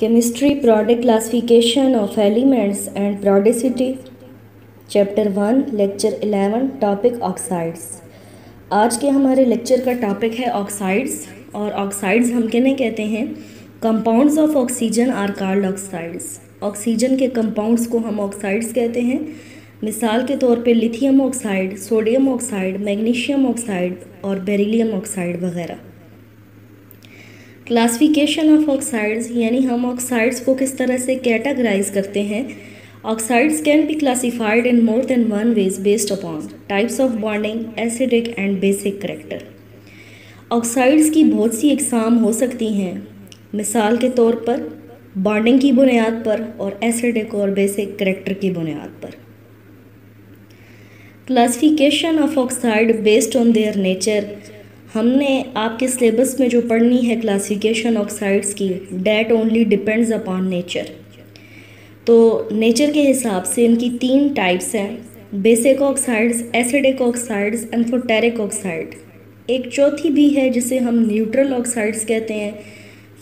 Chemistry Product Classification of Elements and Periodicity chapter one lecture eleven topic oxides आज के हमारे lecture का topic है ऑक्साइड्स और ऑक्साइड्स हम किन्हें कहते हैं? Compounds of oxygen are called oxides oxygen के कंपाउंड्स को हम ऑक्साइड्स कहते हैं। मिसाल के तौर पे lithium oxide sodium oxide magnesium oxide और बेरिलियम ऑक्साइड वगैरह। क्लासिफिकेशन ऑफ़ ऑक्साइड्स यानी हम ऑक्साइड्स को किस तरह से कैटेगराइज करते हैं? Oxides can be classified in more than one ways based upon types of bonding acidic and basic character oxides की बहुत सी इकसाम हो सकती हैं। मिसाल के तौर पर बॉन्डिंग की बुनियाद पर और एसिडिक और बेसिक करेक्टर की बुनियाद पर। Classification of oxide based on their nature हमने आपके सिलेबस में जो पढ़नी है क्लासिफिकेशन ऑक्साइड्स की that only depends upon nature तो नेचर के हिसाब से इनकी तीन टाइप्स हैं basic oxides acidic oxides amphoteric oxide एक चौथी भी है जिसे हम न्यूट्रल ऑक्साइड्स कहते हैं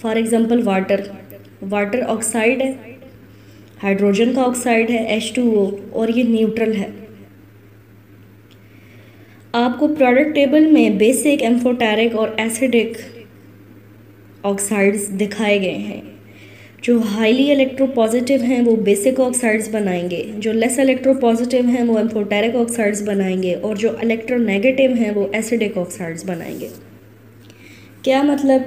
for example water water oxide है हाइड्रोजन का ऑक्साइड है एच टू ओ और ये न्यूट्रल है. आपको प्रोडक्ट टेबल में बेसिक एम्फोटेरिक और एसिडिक ऑक्साइड्स दिखाए गए हैं। जो हाईली इलेक्ट्रोपॉजिटिव हैं, वो बेसिक ऑक्साइड्स बनाएँगे। जो लेस इलेक्ट्रोपॉजिटिव हैं, वो एम्फोटेरिक ऑक्साइड्स बनाएँगे। और जो इलेक्ट्रोनेगेटिव हैं, वो एसिडिक ऑक्साइड्स बनाएँगे। क्या मतलब?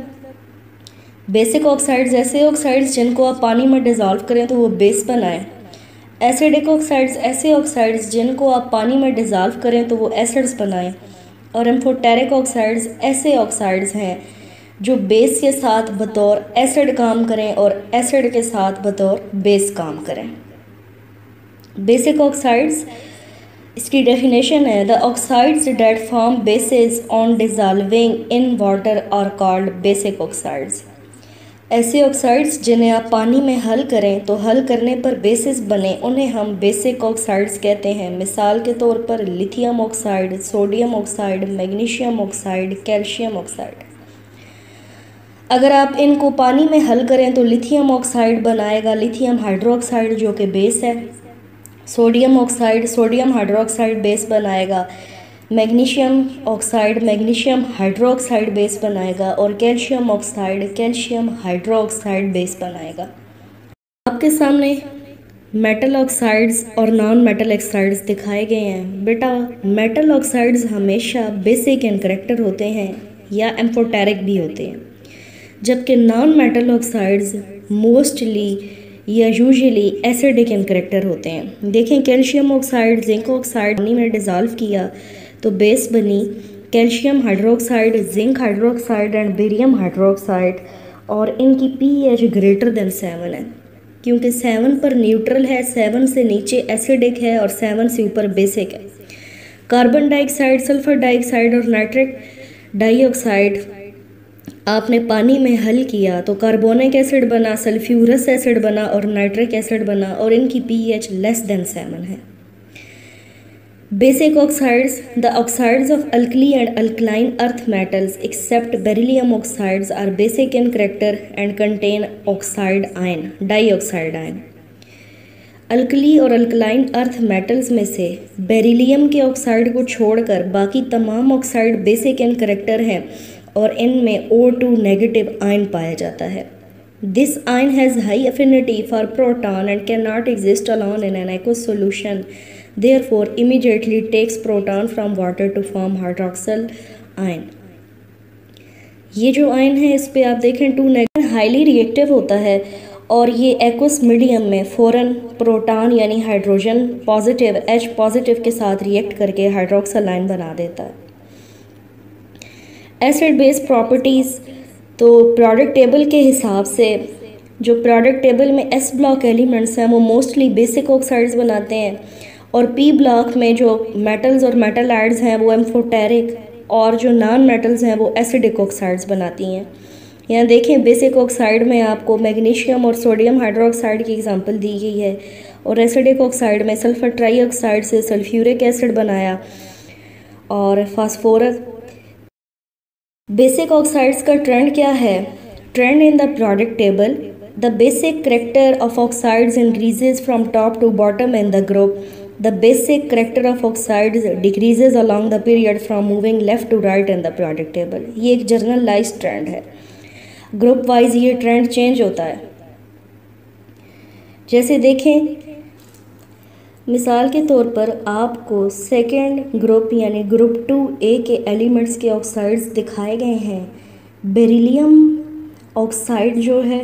बेसिक ऑक्साइड्स ऐसे ऑक्साइड्स जिनको आप पानी में डिज़ोल्व करें तो वो बेस बनाएँ। एसिडिक ऑक्साइड्स ऐसे ऑक्साइड्स जिनको आप पानी में डिज़ोल्व करें तो वो एसिड्स बनाएँ। और एम्फोटेरिक ऑक्साइड्स ऐसे ऑक्साइड्स हैं जो बेस के साथ बतौर एसिड काम करें और एसिड के साथ बतौर बेस काम करें। बेसिक ऑक्साइड्स इसकी डेफिनेशन है the oxides that form bases on dissolving in water are called basic oxides ऐसे ऑक्साइड्स जिन्हें आप पानी में हल करें तो हल करने पर बेसिस बने, उन्हें हम बेसिक ऑक्साइड्स कहते हैं। मिसाल के तौर पर lithium oxide sodium oxide magnesium oxide calcium oxide अगर आप इनको पानी में हल करें तो लिथियम ऑक्साइड बनाएगा। लिथियम हाइड्रोक्साइड जो कि बेस है। Sodium oxide sodium hydroxide base बनाएगा। Magnesium oxide, magnesium hydroxide base बनाएगा और calcium oxide, calcium hydroxide base बनाएगा। आपके सामने मेटल ऑक्साइड्स और नॉन मेटल ऑक्साइड्स दिखाए गए हैं। बेटा मेटल ऑक्साइड्स हमेशा बेसिक इन करेक्टर होते हैं या एम्फोटेरिक भी होते हैं। जबकि नॉन मेटल ऑक्साइड्स मोस्टली या यूजली एसिडिक इन करेक्टर होते हैं। देखें कैल्शियम ऑक्साइड जिंक ऑक्साइड पानी में डिज़ोल्व किया तो बेस बनी calcium hydroxide zinc hydroxide and barium hydroxide और इनकी पीएच ग्रेटर देन सेवन है। क्योंकि सेवन पर न्यूट्रल है सेवन से नीचे एसिडिक है और सेवन से ऊपर बेसिक है। कार्बन डाइऑक्साइड सल्फ़र डाइऑक्साइड और नाइट्रिक डाइऑक्साइड आपने पानी में हल किया तो कार्बोनिक एसिड बना सल्फ्यूरस एसिड बना और नाइट्रिक एसिड बना और इनकी पीएच लेस देन सेवन है Basic oxides The oxides of alkali and alkaline earth metals except beryllium oxides are basic in character and contain oxide ion, dioxide ion. Alkali और alkaline earth metals में से beryllium के oxide को छोड़कर बाकी तमाम oxide basic in character हैं और इनमें ओ टू नेगेटिव आयन पाया जाता है। This ion has high affinity for proton and can not exist alone in an aqueous solution therefore, immediately takes proton from water to form hydroxyl ion. ये जो ion है, इस पर आप देखें टू नेगेटिव हाईली रिएक्टिव होता है और ये एक्वस मीडियम में फ़ौरन प्रोटॉन यानी हाइड्रोजन पॉजिटिव एच पॉजिटिव के साथ रिएक्ट करके हाइड्रोक्सल आयन बना देता है। एसिड बेस प्रॉपर्टीज़ तो प्रोडक्ट टेबल के हिसाब से, जो प्रोडक्ट टेबल में एस ब्लॉक एलिमेंट्स हैं, वो मोस्टली बेसिक ऑक्साइड्स बनाते हैं। और पी ब्लॉक में जो मेटल्स और मेटल एड्स हैं, वो एम्फोटेरिक और जो नॉन मेटल्स हैं, वो एसिडिक ऑक्साइड्स बनाती हैं। यहाँ देखें बेसिक ऑक्साइड में आपको मैग्नीशियम और सोडियम हाइड्रोक्साइड की एग्जांपल दी गई है। और एसिडिक ऑक्साइड में सल्फ़र ट्राईऑक्साइड से सल्फ्यूरिक एसिड बनाया। और फास्फोरस बेसिक ऑक्साइड्स का ट्रेंड क्या है? Trend in the product table, the basic character of oxides increases from top to bottom in the group. The basic character of oxides decreases along the period from moving left to right in the product table. ये एक generalised trend है। Group wise ये trend change होता है। जैसे देखें मिसाल के तौर पर आपको सेकेंड ग्रुप यानी ग्रुप टू ए के एलिमेंट्स के ऑक्साइड्स दिखाए गए हैं। बेरिलियम ऑक्साइड जो है,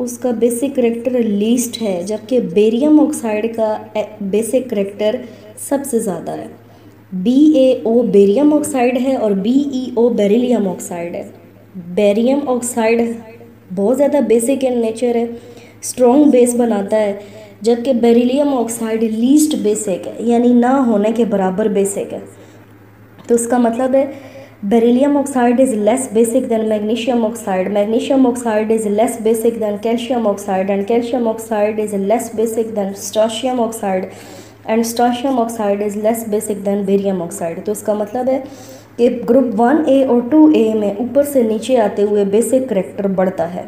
उसका बेसिक करेक्टर लीस्ट है, जबकि बेरियम ऑक्साइड का बेसिक करेक्टर सबसे ज़्यादा है। B A O barium oxide है और B E O beryllium oxide है। बेरियम ऑक्साइड बहुत ज़्यादा बेसिक इन नेचर है स्ट्रॉन्ग बेस बनाता है। जबकि बेरिलियम ऑक्साइड लीस्ट बेसिक है, यानी ना होने के बराबर बेसिक है। तो उसका मतलब है beryllium oxide is less basic than magnesium oxide magnesium oxide is less basic than calcium oxide and calcium oxide is less basic than strontium oxide and strontium oxide is less basic than barium oxide तो उसका मतलब है कि group one ए और to ए में ऊपर से नीचे आते हुए बेसिक करेक्टर बढ़ता है।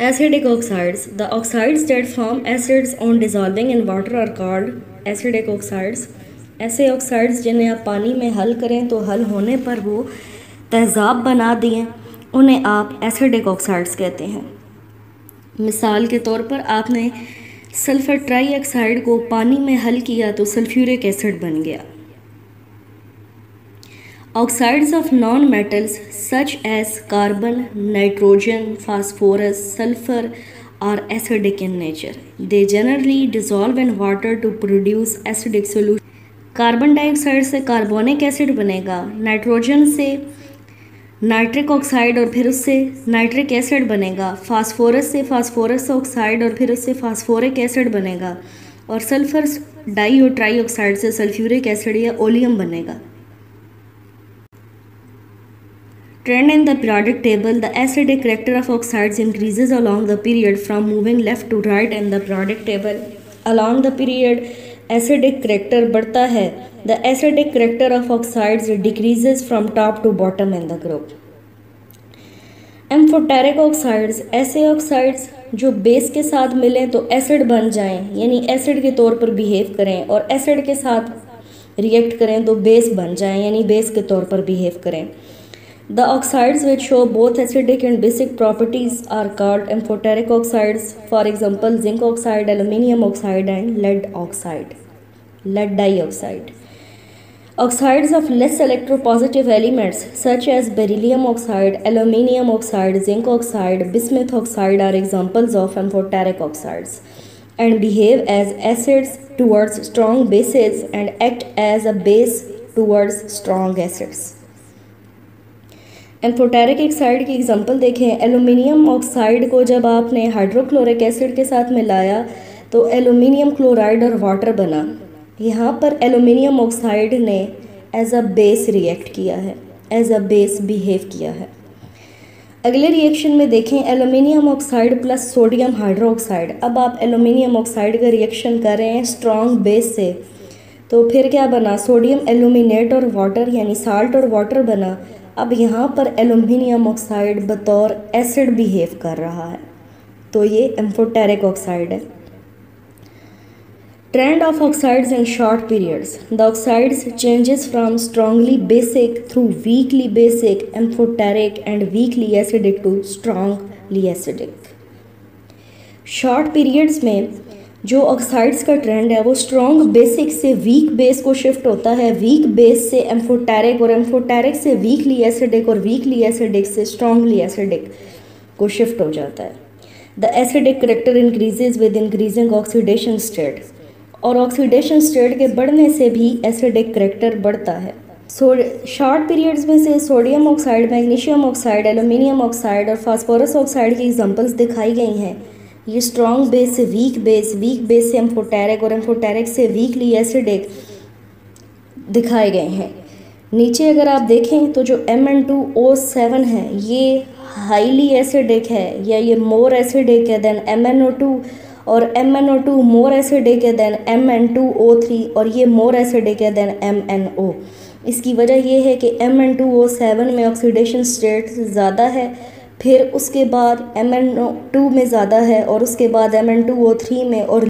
Acidic oxides. The oxides that form acids on dissolving in water are called acidic oxides. ऐसे ऑक्साइड्स जिन्हें आप पानी में हल करें तो हल होने पर वो तेज़ाब बना दिए उन्हें आप एसिडिक ऑक्साइड्स कहते हैं मिसाल के तौर पर आपने सल्फ़र ट्राई ऑक्साइड को पानी में हल किया तो सल्फ्यूरिक एसिड बन गया oxides of non metals such as carbon nitrogen phosphorus sulphur are acidic in nature they generally dissolve in water to produce acidic solution carbon dioxide से कार्बोनिक एसिड बनेगा। नाइट्रोजन से नाइट्रिक ऑक्साइड और फिर उससे nitric acid बनेगा। Phosphorus से phosphorus oxide और फिर उससे फास्फोरिक एसिड बनेगा। और सल्फ़र डाई और ट्राई ऑक्साइड से सल्फ्यूरिक एसिड या ओलियम बनेगा। Trend in the periodic table the acidic character of oxides increases along the period from moving left to right in the periodic table. Along the period, acidic character बढ़ता है the acidic character of oxides decreases from top to bottom in the group amphoteric oxides ऐसे oxides जो base के साथ मिलें तो acid बन जाएँ यानी एसिड के तौर पर बिहेव करें और एसिड के साथ रिएक्ट करें तो बेस बन जाएँ यानी बेस के तौर पर बिहेव करें। The oxides which show both acidic and basic properties are called amphoteric oxides. For example, zinc oxide, aluminium oxide and lead oxide, lead dioxide. Oxides of less electropositive elements such as beryllium oxide, aluminium oxide, zinc oxide, bismuth oxide are examples of amphoteric oxides and behave as acids towards strong bases and act as a base towards strong acids. Amphoteric oxide की example देखें aluminium oxide को जब आपने hydrochloric acid के साथ मिलाया तो aluminium chloride और वाटर बना। यहाँ पर एलुमिनियम ऑक्साइड ने एज अ बेस रिएक्ट किया है एज अ बेस बिहेव किया है। अगले रिएक्शन में देखें aluminium oxide plus sodium hydroxide अब आप एलुमिनियम ऑक्साइड का रिएक्शन कर रहे हैं स्ट्रॉन्ग बेस से तो फिर क्या बना? सोडियम एलुमिनेट और वाटर यानी साल्ट और वाटर बना। अब यहाँ पर एलुमिनियम ऑक्साइड बतौर एसिड बिहेव कर रहा है। तो ये एम्फोटेरिक ऑक्साइड है। Trend of oxides in short periods the oxides changes from strongly basic through weakly basic amphoteric and weakly acidic to strongly acidic short periods में जो ऑक्साइड्स का ट्रेंड है, वो स्ट्रॉन्ग बेसिक से वीक बेस को shift होता है। Weak base से एम्फोटेरिक और एम्फोटेरिक से वीकली एसिडिक और वीकली एसिडिक से स्ट्रॉन्गली एसिडिक को शिफ्ट हो जाता है। The acidic character increases with increasing oxidation state और ऑक्सीडेशन स्टेट के बढ़ने से भी एसिडिक करेक्टर बढ़ता है। सो शॉर्ट पीरियड्स में से sodium oxide magnesium oxide aluminium oxide और फास्फोरस ऑक्साइड की एग्जांपल्स दिखाई गई हैं। ये स्ट्रॉन्ग बेस से वीक बेस वीक बेस से एम्फोटेरिक और एम्फोटेरिक से वीकली एसिडिक दिखाए गए हैं। नीचे अगर आप देखें तो जो M N two O seven है, ये हाईली एसिडिक है, या ये मोर एसिडिक है than M N O two और M N O two more acidic है than M N two O three और ये मोर एसिडिक है देन एम एन ओ इसकी वजह ये है कि M N two O seven में ऑक्सीडेशन स्टेट ज़्यादा है फिर उसके बाद एम एन टू में ज़्यादा है और उसके बाद M N two O three में और